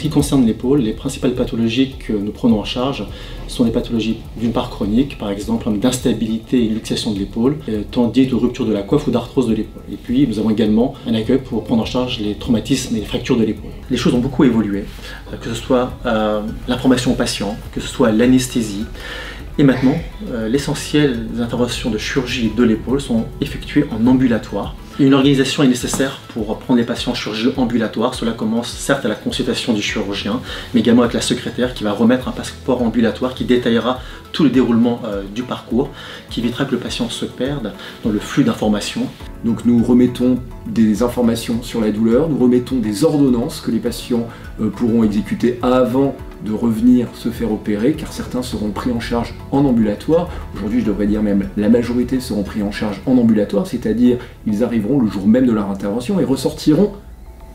ce qui concerne l'épaule, les principales pathologies que nous prenons en charge sont des pathologies d'une part chroniques, par exemple d'instabilité et luxation de l'épaule, euh, tandis de rupture de la coiffe ou d'arthrose de l'épaule. Et puis nous avons également un accueil pour prendre en charge les traumatismes et les fractures de l'épaule. Les choses ont beaucoup évolué, euh, que ce soit euh, l'information au patient, que ce soit l'anesthésie. Et maintenant, l'essentiel des interventions de chirurgie de l'épaule sont effectuées en ambulatoire une organisation est nécessaire pour prendre les patients en chirurgie ambulatoire. Cela commence certes à la consultation du chirurgien, mais également avec la secrétaire qui va remettre un passeport ambulatoire qui détaillera tout le déroulement euh, du parcours, qui évitera que le patient se perde dans le flux d'informations. Donc nous remettons des informations sur la douleur, nous remettons des ordonnances que les patients euh, pourront exécuter avant de revenir se faire opérer, car certains seront pris en charge en ambulatoire. Aujourd'hui, je devrais dire même la majorité seront pris en charge en ambulatoire, c'est-à-dire ils arriveront le jour même de leur intervention et ressortiront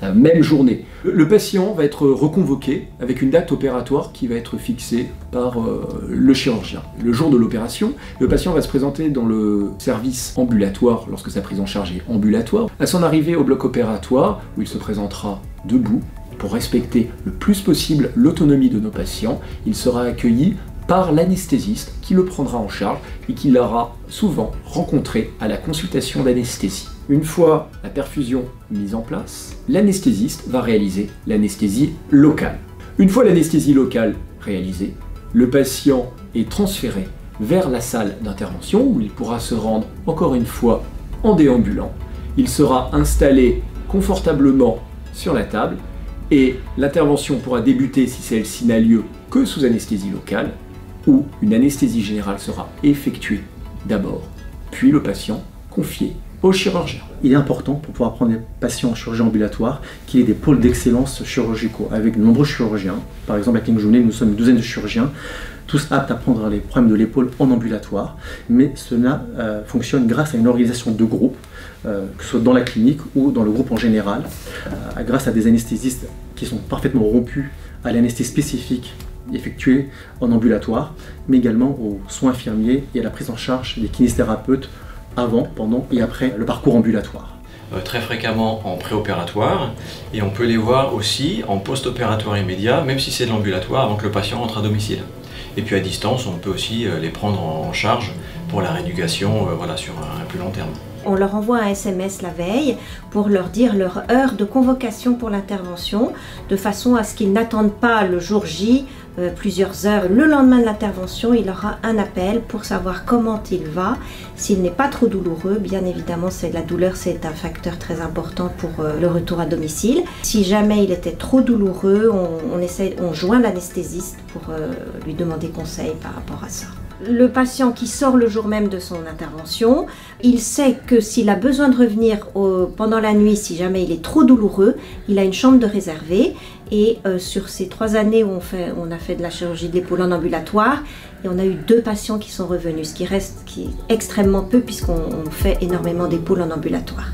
la même journée. Le patient va être reconvoqué avec une date opératoire qui va être fixée par euh, le chirurgien. Le jour de l'opération, le patient va se présenter dans le service ambulatoire lorsque sa prise en charge est ambulatoire. À son arrivée au bloc opératoire, où il se présentera debout, pour respecter le plus possible l'autonomie de nos patients, il sera accueilli par l'anesthésiste qui le prendra en charge et qui l'aura souvent rencontré à la consultation d'anesthésie. Une fois la perfusion mise en place, l'anesthésiste va réaliser l'anesthésie locale. Une fois l'anesthésie locale réalisée, le patient est transféré vers la salle d'intervention où il pourra se rendre encore une fois en déambulant. Il sera installé confortablement sur la table et l'intervention pourra débuter si celle-ci n'a lieu que sous anesthésie locale ou une anesthésie générale sera effectuée d'abord, puis le patient confié au chirurgien. Il est important pour pouvoir prendre des patients en chirurgie ambulatoire qu'il y ait des pôles d'excellence chirurgicaux avec de nombreux chirurgiens. Par exemple, à King Journée, nous sommes une douzaine de chirurgiens, tous aptes à prendre les problèmes de l'épaule en ambulatoire, mais cela euh, fonctionne grâce à une organisation de groupe, euh, que ce soit dans la clinique ou dans le groupe en général, euh, grâce à des anesthésistes qui sont parfaitement rompus à l'anesthésie spécifique effectuée en ambulatoire, mais également aux soins infirmiers et à la prise en charge des kinésithérapeutes avant, pendant et après le parcours ambulatoire. Euh, très fréquemment en préopératoire et on peut les voir aussi en post-opératoire immédiat, même si c'est de l'ambulatoire avant que le patient rentre à domicile. Et puis à distance, on peut aussi euh, les prendre en charge pour la rééducation euh, voilà, sur un plus long terme on leur envoie un SMS la veille pour leur dire leur heure de convocation pour l'intervention, de façon à ce qu'ils n'attendent pas le jour J euh, plusieurs heures. Le lendemain de l'intervention, il aura un appel pour savoir comment il va. S'il n'est pas trop douloureux, bien évidemment, c'est la douleur, c'est un facteur très important pour le retour à domicile. Si jamais il était trop douloureux, on, essaie, on joint l'anesthésiste pour lui demander conseil par rapport à ça le patient qui sort le jour même de son intervention, il sait que s'il a besoin de revenir pendant la nuit, si jamais il est trop douloureux, il a une chambre de réservée. Et euh, sur ces trois années où on, a fait de la chirurgie de l'épaule en ambulatoire, et on a eu deux patients qui sont revenus, ce qui reste extrêmement peu puisqu'on fait énormément d'épaules en ambulatoire.